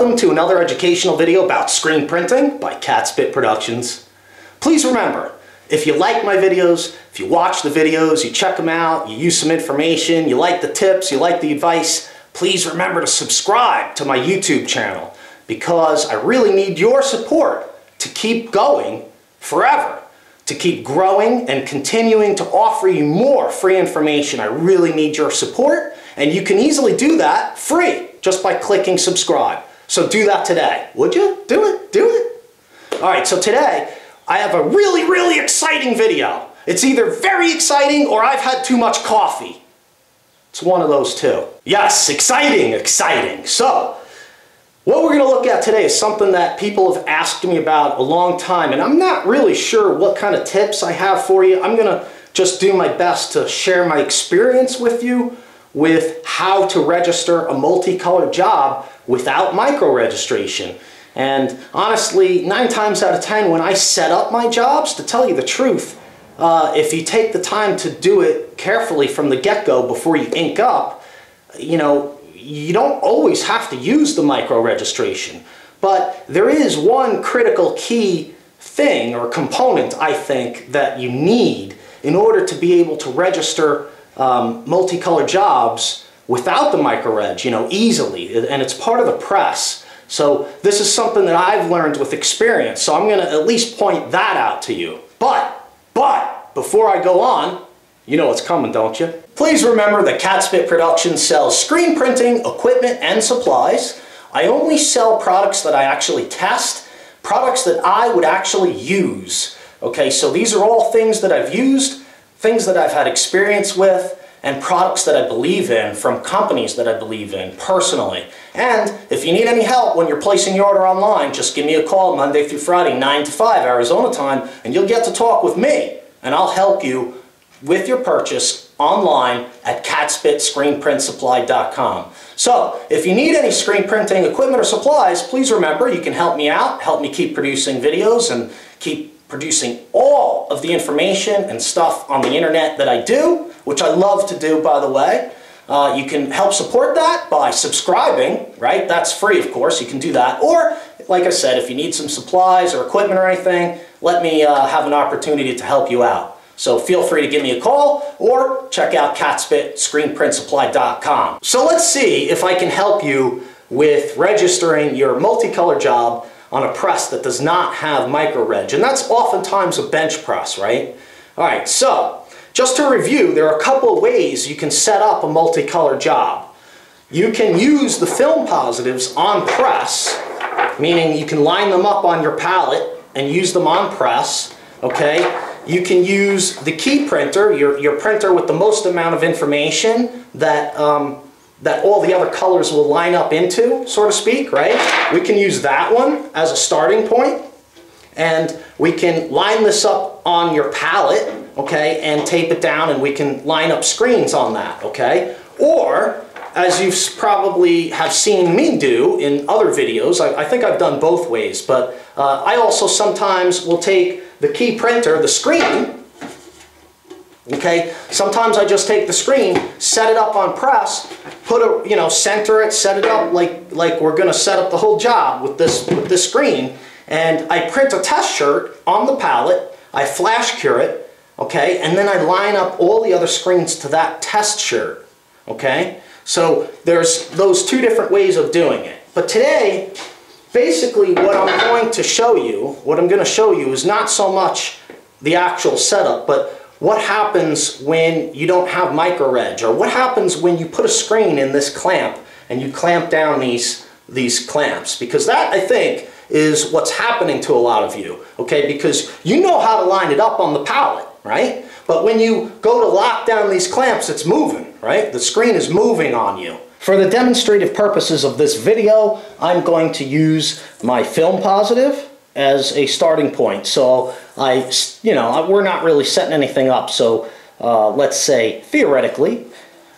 Welcome to another educational video about screen printing by Catspit Productions. Please remember, if you like my videos, if you watch the videos, you check them out, you use some information, you like the tips, you like the advice, please remember to subscribe to my YouTube channel because I really need your support to keep going forever, to keep growing and continuing to offer you more free information. I really need your support and you can easily do that free just by clicking subscribe. So do that today. Would you? Do it. Do it. All right, so today I have a really, really exciting video. It's either very exciting or I've had too much coffee. It's one of those two. Yes, exciting, exciting. So, what we're going to look at today is something that people have asked me about a long time, and I'm not really sure what kind of tips I have for you. I'm going to just do my best to share my experience with you with how to register a multicolored job without micro registration. And honestly, nine times out of ten, when I set up my jobs, to tell you the truth, uh, if you take the time to do it carefully from the get-go before you ink up, you know, you don't always have to use the micro registration. But there is one critical key thing or component, I think, that you need in order to be able to register um, multicolored jobs without the micro reg, you know, easily, and it's part of the press. So this is something that I've learned with experience, so I'm going to at least point that out to you. But, but, before I go on, you know what's coming, don't you? Please remember that Catspit Productions sells screen printing, equipment, and supplies. I only sell products that I actually test, products that I would actually use. Okay, so these are all things that I've used, things that I've had experience with, and products that I believe in from companies that I believe in personally. And if you need any help when you're placing your order online, just give me a call Monday through Friday, 9 to 5 Arizona time, and you'll get to talk with me, and I'll help you with your purchase online at catspitscreenprintsupply.com. So, if you need any screen printing equipment or supplies, please remember you can help me out, help me keep producing videos and keep producing all of the information and stuff on the internet that I do, which I love to do, by the way. Uh, you can help support that by subscribing, right? That's free, of course. You can do that. Or, like I said, if you need some supplies or equipment or anything, let me uh, have an opportunity to help you out. So feel free to give me a call or check out catspitscreenprintsupply.com. So let's see if I can help you with registering your multicolor job on a press that does not have micro reg. And that's oftentimes a bench press, right? All right, so just to review, there are a couple of ways you can set up a multicolor job. You can use the film positives on press, meaning you can line them up on your pallet and use them on press, okay? You can use the key printer, your, your printer with the most amount of information that um, that all the other colors will line up into, so to speak, right? We can use that one as a starting point, and we can line this up on your pallet, okay, and tape it down, and we can line up screens on that, okay? Or, as you probably have seen me do in other videos, I, I think I've done both ways, but uh, I also sometimes will take the key printer, the screen, Okay, sometimes I just take the screen, set it up on press, put a, you know, center it, set it up like, like we're gonna set up the whole job with this, with this screen, and I print a test shirt on the pallet, I flash cure it, okay, and then I line up all the other screens to that test shirt, okay? So there's those two different ways of doing it. But today, basically what I'm going to show you, what I'm going to show you is not so much the actual setup, but what happens when you don't have micro reg or what happens when you put a screen in this clamp and you clamp down these these clamps? Because that I think is what's happening to a lot of you okay? Because you know how to line it up on the pallet, right? But when you go to lock down these clamps it's moving right? The screen is moving on you. For the demonstrative purposes of this video I'm going to use my film positive as a starting point. So I, you know, we're not really setting anything up. So uh, let's say theoretically,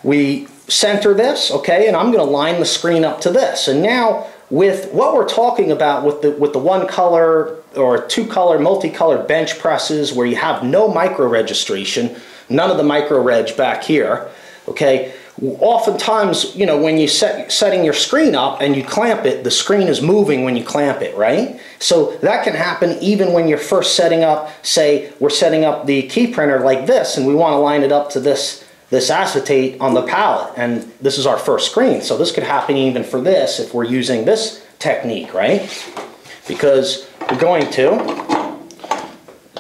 we center this, okay, and I'm going to line the screen up to this. And now with what we're talking about with the with the one color or two color multicolored bench presses where you have no micro registration, none of the micro reg back here, okay, oftentimes, you know, when you set setting your screen up and you clamp it, the screen is moving when you clamp it, right? So that can happen even when you're first setting up, say we're setting up the key printer like this and we want to line it up to this this acetate on the pallet and this is our first screen. So this could happen even for this if we're using this technique, right? Because we're going to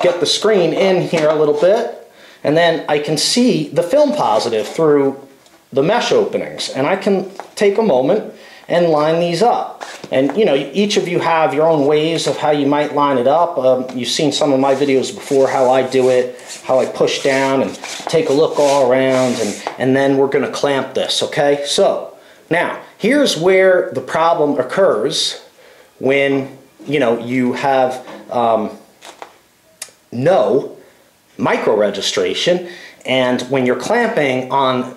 get the screen in here a little bit and then I can see the film positive through the mesh openings. And I can take a moment and line these up. And you know, each of you have your own ways of how you might line it up. Um, you've seen some of my videos before, how I do it, how I push down and take a look all around, and, and then we're gonna clamp this, okay? So, now, here's where the problem occurs when, you know, you have um, no micro registration, and when you're clamping on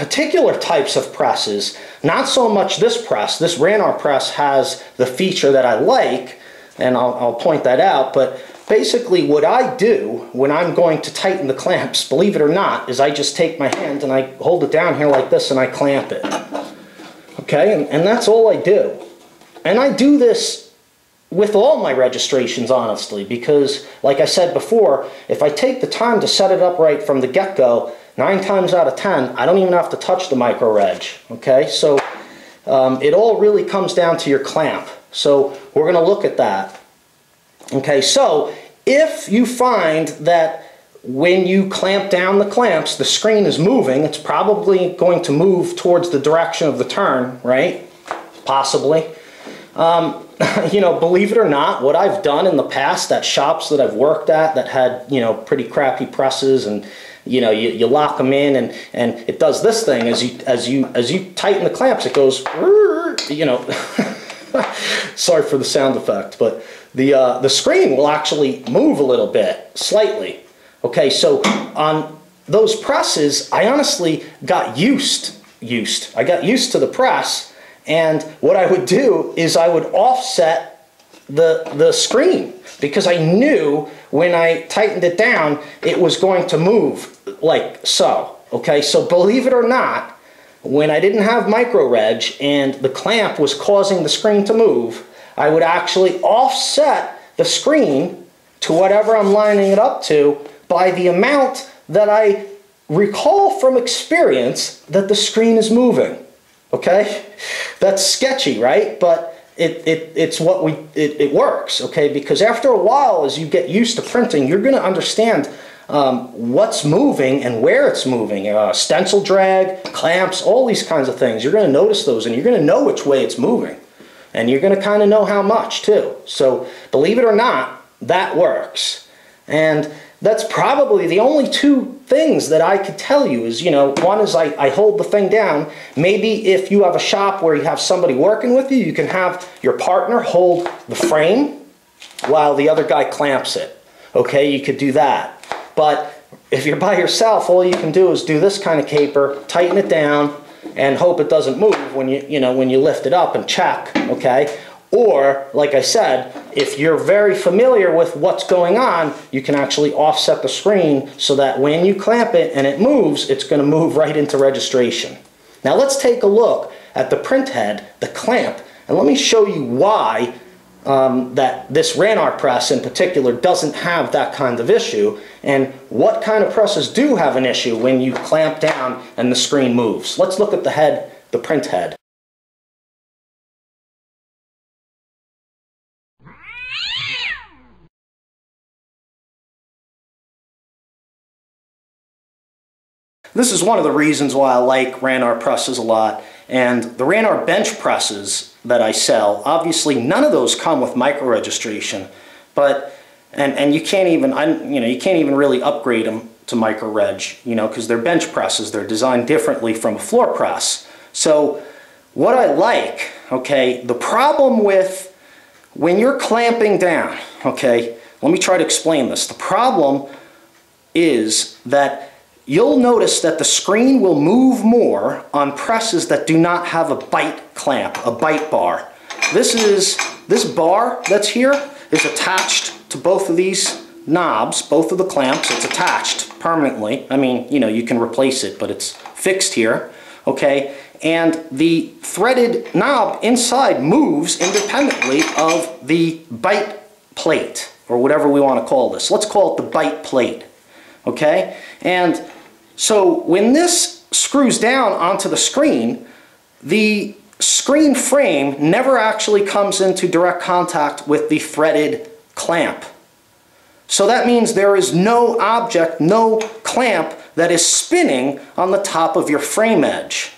particular types of presses, not so much this press, this Ranar press has the feature that I like, and I'll, I'll, point that out, but basically what I do when I'm going to tighten the clamps, believe it or not, is I just take my hand and I hold it down here like this and I clamp it. Okay, and, and that's all I do. And I do this with all my registrations, honestly, because like I said before, if I take the time to set it up right from the get-go, Nine times out of 10, I don't even have to touch the micro reg, okay? So um, it all really comes down to your clamp. So we're gonna look at that. Okay, so if you find that when you clamp down the clamps, the screen is moving, it's probably going to move towards the direction of the turn, right? Possibly. Um, you know, believe it or not, what I've done in the past at shops that I've worked at that had, you know, pretty crappy presses and you know, you, you lock them in and, and it does this thing as you, as you, as you tighten the clamps, it goes, you know, sorry for the sound effect, but the, uh, the screen will actually move a little bit, slightly. Okay, so on those presses, I honestly got used, used, I got used to the press and what I would do is I would offset the, the screen because I knew when I tightened it down, it was going to move like so. Okay, so believe it or not, when I didn't have micro reg and the clamp was causing the screen to move, I would actually offset the screen to whatever I'm lining it up to by the amount that I recall from experience that the screen is moving. Okay? That's sketchy, right? But it, it, it's what we, it, it works, okay? Because after a while, as you get used to printing, you're gonna understand um, what's moving and where it's moving. Uh, stencil drag, clamps, all these kinds of things. You're gonna notice those and you're gonna know which way it's moving. And you're gonna kinda know how much too. So believe it or not, that works. And that's probably the only two things that I could tell you is, you know, one is I, I hold the thing down. Maybe if you have a shop where you have somebody working with you, you can have your partner hold the frame while the other guy clamps it. Okay, you could do that. But if you're by yourself, all you can do is do this kind of caper, tighten it down, and hope it doesn't move when you, you know, when you lift it up and check, okay? Or, like I said, if you're very familiar with what's going on, you can actually offset the screen so that when you clamp it and it moves, it's going to move right into registration. Now let's take a look at the print head, the clamp, and let me show you why um, that this Ranar press in particular doesn't have that kind of issue and what kind of presses do have an issue when you clamp down and the screen moves. Let's look at the head, the print head. This is one of the reasons why I like Ranar presses a lot. And the Ranar bench presses that I sell, obviously none of those come with micro registration, but and and you can't even I, you know you can't even really upgrade them to micro reg, you know, because they're bench presses. They're designed differently from a floor press. So what I like, okay, the problem with when you're clamping down, okay, let me try to explain this. The problem is that you'll notice that the screen will move more on presses that do not have a bite clamp, a bite bar. This is, this bar that's here is attached to both of these knobs, both of the clamps, it's attached. permanently. I mean, you know, you can replace it, but it's fixed here, okay? And the threaded knob inside moves independently of the bite plate, or whatever we want to call this. Let's call it the bite plate, okay? And so when this screws down onto the screen, the screen frame never actually comes into direct contact with the threaded clamp. So that means there is no object, no clamp that is spinning on the top of your frame edge.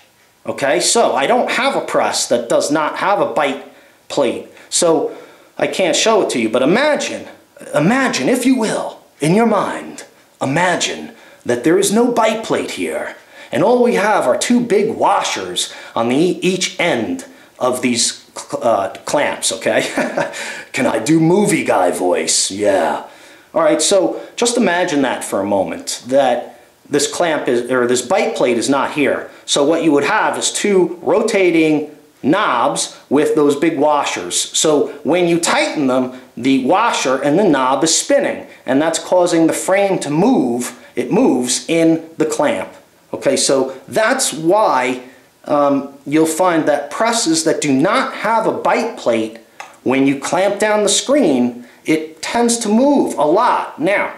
Okay, so I don't have a press that does not have a bite plate. So I can't show it to you, but imagine, imagine if you will, in your mind, imagine that there is no bite plate here. And all we have are two big washers on the each end of these uh, clamps, okay? Can I do movie guy voice? Yeah. All right, so just imagine that for a moment, that this clamp is, or this bite plate is not here. So what you would have is two rotating knobs with those big washers. So when you tighten them, the washer and the knob is spinning, and that's causing the frame to move. It moves in the clamp. Okay, so that's why um, you'll find that presses that do not have a bite plate, when you clamp down the screen, it tends to move a lot. Now,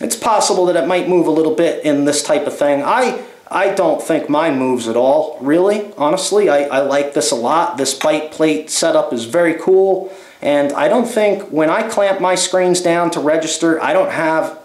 it's possible that it might move a little bit in this type of thing. I I don't think mine moves at all, really, honestly. I, I like this a lot. This bite plate setup is very cool. And I don't think when I clamp my screens down to register, I don't have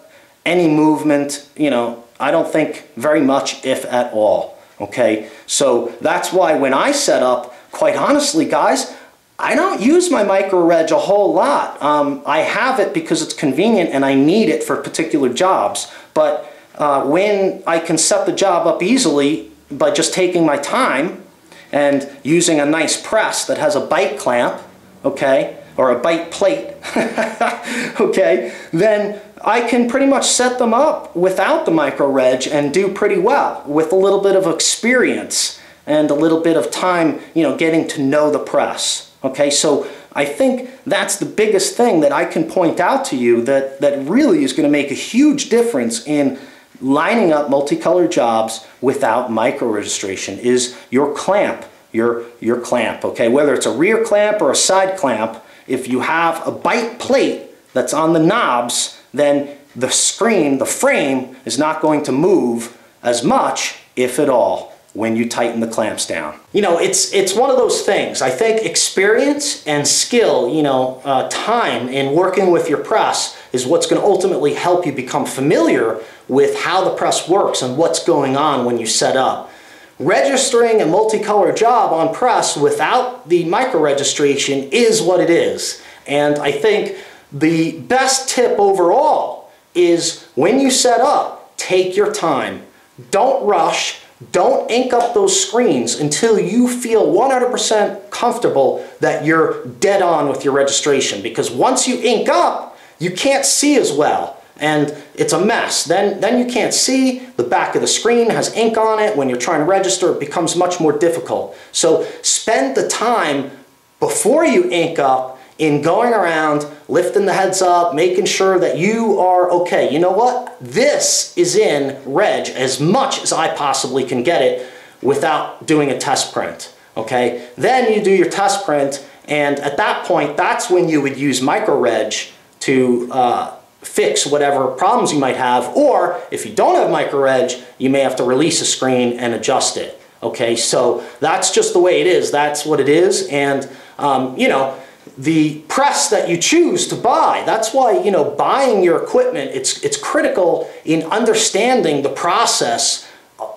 any movement, you know, I don't think very much, if at all. Okay, so that's why when I set up, quite honestly, guys, I don't use my micro reg a whole lot. Um, I have it because it's convenient and I need it for particular jobs. But uh, when I can set the job up easily by just taking my time and using a nice press that has a bite clamp, okay, or a bite plate, okay, then I can pretty much set them up without the micro reg and do pretty well with a little bit of experience and a little bit of time, you know, getting to know the press. Okay, so I think that's the biggest thing that I can point out to you that, that really is going to make a huge difference in lining up multicolor jobs without micro registration is your clamp, your, your clamp, okay? Whether it's a rear clamp or a side clamp, if you have a bite plate that's on the knobs, then the screen, the frame, is not going to move as much, if at all when you tighten the clamps down. You know, it's, it's one of those things. I think experience and skill, you know, uh, time in working with your press is what's going to ultimately help you become familiar with how the press works and what's going on when you set up. Registering a multicolor job on press without the micro registration is what it is. And I think the best tip overall is when you set up, take your time. Don't rush don't ink up those screens until you feel 100% comfortable that you're dead on with your registration because once you ink up, you can't see as well and it's a mess. Then, then you can't see, the back of the screen has ink on it. When you're trying to register, it becomes much more difficult. So spend the time before you ink up in going around, lifting the heads up, making sure that you are okay. You know what? This is in reg as much as I possibly can get it without doing a test print. Okay? Then you do your test print, and at that point, that's when you would use micro reg to uh, fix whatever problems you might have. Or if you don't have micro reg, you may have to release a screen and adjust it. Okay, so that's just the way it is. That's what it is. And, um, you know, the press that you choose to buy. That's why, you know, buying your equipment, it's, it's critical in understanding the process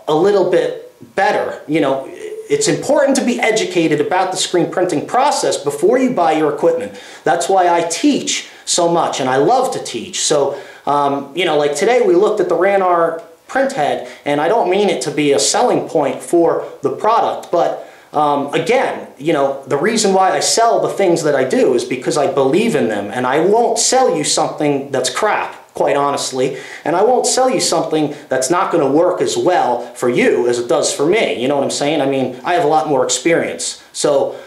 a little bit better. You know, it's important to be educated about the screen printing process before you buy your equipment. That's why I teach so much and I love to teach. So, um, you know, like today we looked at the Ranar print head and I don't mean it to be a selling point for the product, but um, again, you know, the reason why I sell the things that I do is because I believe in them and I won't sell you something that's crap, quite honestly, and I won't sell you something that's not going to work as well for you as it does for me. You know what I'm saying? I mean, I have a lot more experience. So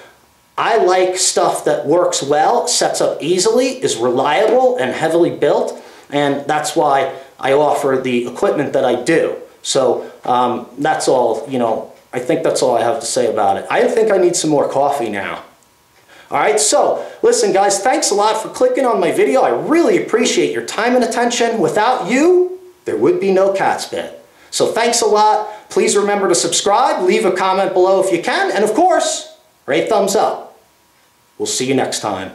I like stuff that works well, sets up easily, is reliable and heavily built, and that's why I offer the equipment that I do. So um, that's all, you know, I think that's all I have to say about it. I think I need some more coffee now. All right, so listen guys, thanks a lot for clicking on my video. I really appreciate your time and attention. Without you, there would be no Catspit. So thanks a lot. Please remember to subscribe, leave a comment below if you can, and of course, rate thumbs up. We'll see you next time.